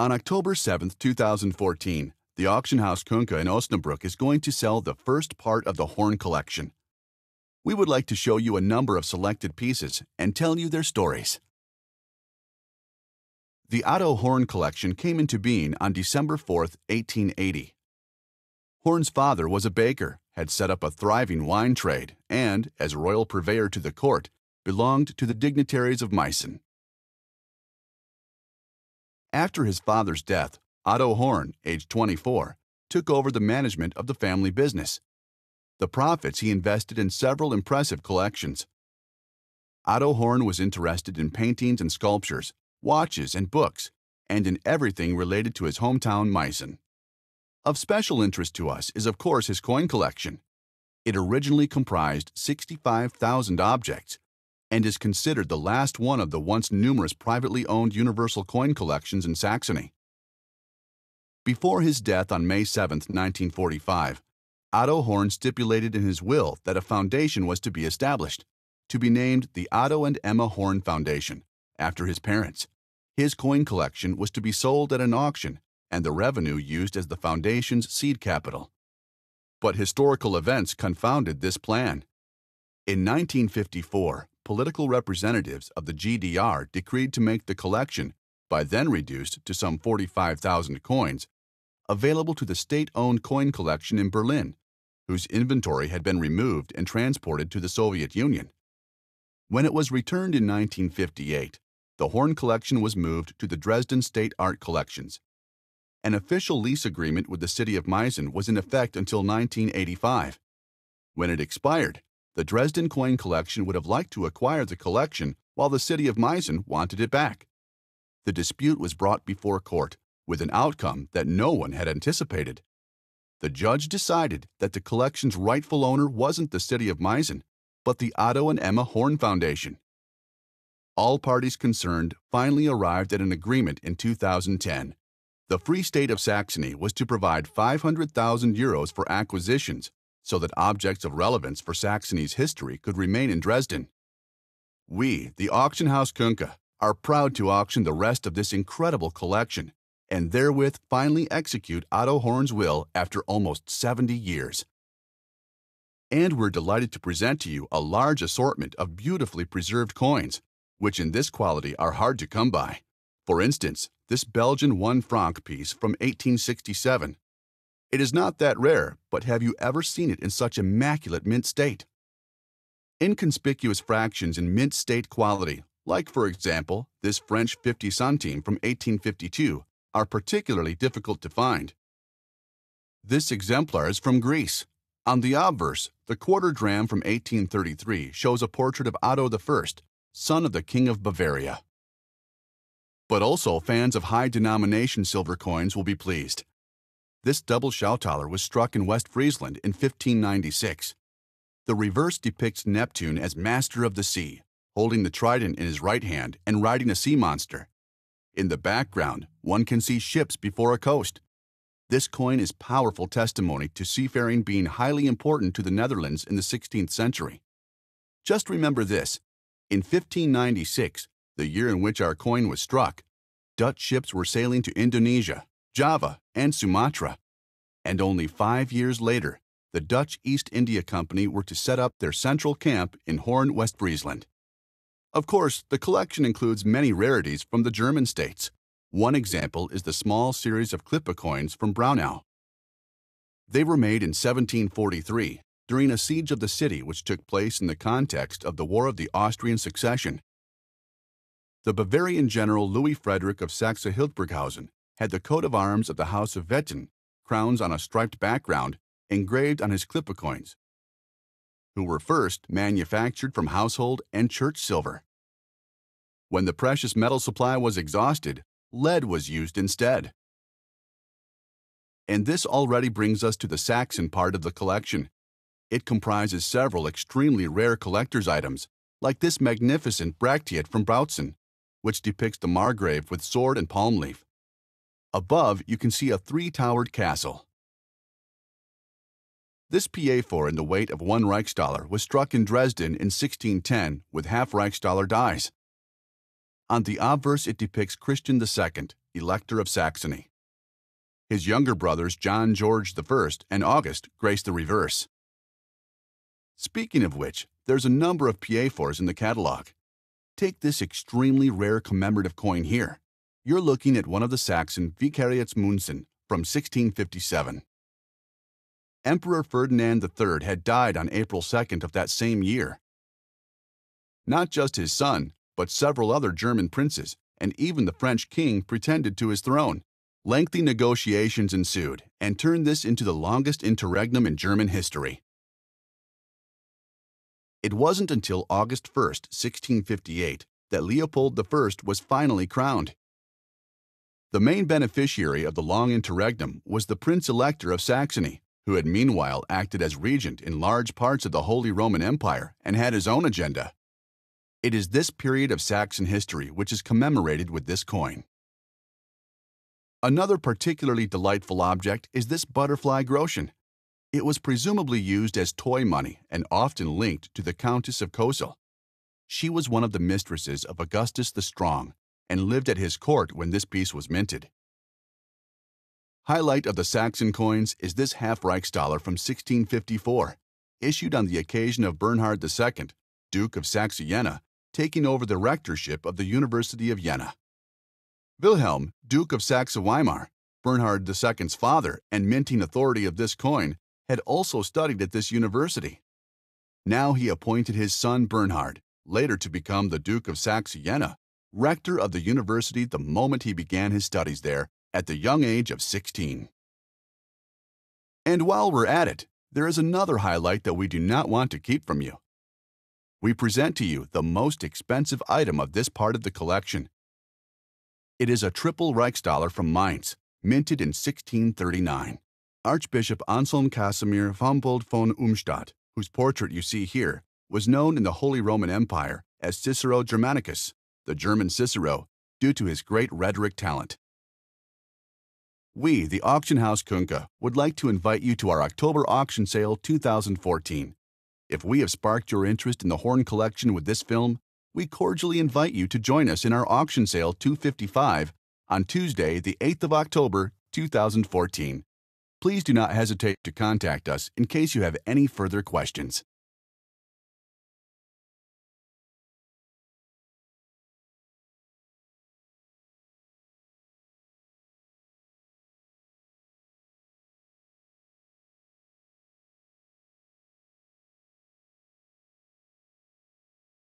On October 7, 2014, the auction house Künker in Osnabrück is going to sell the first part of the Horn collection. We would like to show you a number of selected pieces and tell you their stories. The Otto Horn collection came into being on December 4, 1880. Horn's father was a baker, had set up a thriving wine trade, and, as royal purveyor to the court, belonged to the dignitaries of Meissen. After his father's death, Otto Horn, aged 24, took over the management of the family business. The profits he invested in several impressive collections. Otto Horn was interested in paintings and sculptures, watches and books, and in everything related to his hometown Meissen. Of special interest to us is, of course, his coin collection. It originally comprised 65,000 objects and is considered the last one of the once numerous privately owned universal coin collections in Saxony. Before his death on May 7, 1945, Otto Horn stipulated in his will that a foundation was to be established, to be named the Otto and Emma Horn Foundation, after his parents. His coin collection was to be sold at an auction and the revenue used as the foundation's seed capital. But historical events confounded this plan. In 1954, political representatives of the GDR decreed to make the collection, by then reduced to some 45,000 coins, available to the state owned coin collection in Berlin, whose inventory had been removed and transported to the Soviet Union. When it was returned in 1958, the Horn collection was moved to the Dresden State Art Collections, an official lease agreement with the city of Meissen was in effect until 1985. When it expired, the Dresden coin collection would have liked to acquire the collection while the city of Meissen wanted it back. The dispute was brought before court with an outcome that no one had anticipated. The judge decided that the collection's rightful owner wasn't the city of Meissen, but the Otto and Emma Horn Foundation. All parties concerned finally arrived at an agreement in 2010 the Free State of Saxony was to provide 500,000 euros for acquisitions so that objects of relevance for Saxony's history could remain in Dresden. We, the auction house Künker, are proud to auction the rest of this incredible collection and therewith finally execute Otto Horn's will after almost 70 years. And we're delighted to present to you a large assortment of beautifully preserved coins, which in this quality are hard to come by. For instance, this Belgian one franc piece from 1867. It is not that rare, but have you ever seen it in such immaculate mint state? Inconspicuous fractions in mint state quality, like for example this French 50 centime from 1852, are particularly difficult to find. This exemplar is from Greece. On the obverse, the quarter dram from 1833 shows a portrait of Otto I, son of the King of Bavaria. But also, fans of high denomination silver coins will be pleased. This double Schautaler was struck in West Friesland in 1596. The reverse depicts Neptune as master of the sea, holding the trident in his right hand and riding a sea monster. In the background, one can see ships before a coast. This coin is powerful testimony to seafaring being highly important to the Netherlands in the 16th century. Just remember this in 1596, the year in which our coin was struck, Dutch ships were sailing to Indonesia, Java, and Sumatra. And only five years later, the Dutch East India Company were to set up their central camp in Hoorn, West Friesland. Of course, the collection includes many rarities from the German states. One example is the small series of Klippe coins from Braunau. They were made in 1743 during a siege of the city which took place in the context of the War of the Austrian Succession the Bavarian general Louis Frederick of Saxe-Hildburghausen had the coat of arms of the House of Wettin, crowns on a striped background, engraved on his Klippe coins, who were first manufactured from household and church silver. When the precious metal supply was exhausted, lead was used instead. And this already brings us to the Saxon part of the collection. It comprises several extremely rare collector's items, like this magnificent Bracteate from Bautzen, which depicts the Margrave with sword and palm leaf. Above, you can see a three-towered castle. This Pied-Fort in the weight of one Reichstaler was struck in Dresden in 1610 with half Reichstaler dies. On the obverse, it depicts Christian II, Elector of Saxony. His younger brothers, John George I and August, grace the reverse. Speaking of which, there's a number of Pied-Forts in the catalog. Take this extremely rare commemorative coin here. You're looking at one of the Saxon Vicariatsmünzen from 1657. Emperor Ferdinand III had died on April 2nd of that same year. Not just his son, but several other German princes, and even the French king pretended to his throne. Lengthy negotiations ensued and turned this into the longest interregnum in German history. It wasn't until August 1, 1658, that Leopold I was finally crowned. The main beneficiary of the long interregnum was the Prince Elector of Saxony, who had meanwhile acted as regent in large parts of the Holy Roman Empire and had his own agenda. It is this period of Saxon history which is commemorated with this coin. Another particularly delightful object is this butterfly groschen. It was presumably used as toy money and often linked to the Countess of Cosel. She was one of the mistresses of Augustus the Strong and lived at his court when this piece was minted. Highlight of the Saxon coins is this half Reichstaler from 1654, issued on the occasion of Bernhard II, Duke of Saxe-Jena, taking over the rectorship of the University of Jena. Wilhelm, Duke of Saxe-Weimar, Bernhard II's father and minting authority of this coin, had also studied at this university. Now he appointed his son Bernhard, later to become the Duke of Saxe-Jena, rector of the university the moment he began his studies there at the young age of 16. And while we're at it, there is another highlight that we do not want to keep from you. We present to you the most expensive item of this part of the collection. It is a triple Reichstaler from Mainz, minted in 1639. Archbishop Anselm Casimir Wambolt von Umstadt, whose portrait you see here, was known in the Holy Roman Empire as Cicero Germanicus, the German Cicero, due to his great rhetoric talent. We, the Auction House Künker, would like to invite you to our October Auction Sale 2014. If we have sparked your interest in the Horn collection with this film, we cordially invite you to join us in our Auction Sale 255 on Tuesday, the 8th of October, 2014. Please do not hesitate to contact us in case you have any further questions.